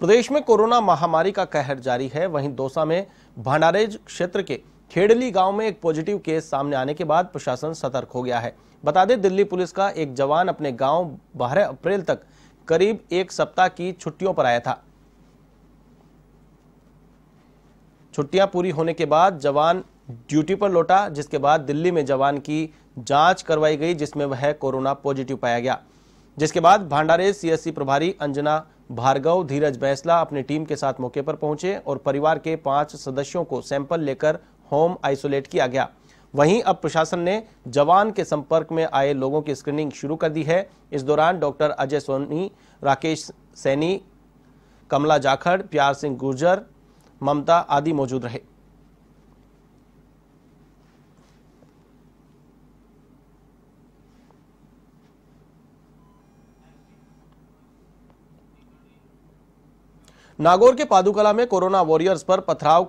प्रदेश में कोरोना महामारी का कहर जारी है। वहीं दौसा में भांडारेज क्षेत्र के खेड़ली गाँव में एक पॉजिटिव केस सामने आने के बाद प्रशासन सतर्क हो गया है। बता दें, दिल्ली पुलिस का एक जवान अपने गाँव बारह अप्रैल तक करीब एक सप्ताह की छुट्टियों पर आया था। छुट्टियाँ पूरी होने के बाद जवान ड्यूटी पर लौटा, जिसके बाद दिल्ली में जवान की जाँच करवाई गई, जिसमें वह कोरोना पॉजिटिव पाया गया। जिसके बाद भांडारे सीएससी प्रभारी अंजना भार्गव, धीरज बैसला अपनी टीम के साथ मौके पर पहुँचे और परिवार के पाँच सदस्यों को सैंपल लेकर होम आइसोलेट किया गया। वहीं अब प्रशासन ने जवान के संपर्क में आए लोगों की स्क्रीनिंग शुरू कर दी है। इस दौरान डॉक्टर अजय सोनी, राकेश सैनी, कमला जाखड़, प्यार सिंह गुर्जर, ममता आदि मौजूद रहे। नागौर के पादुकला में कोरोना वॉरियर्स पर पथराव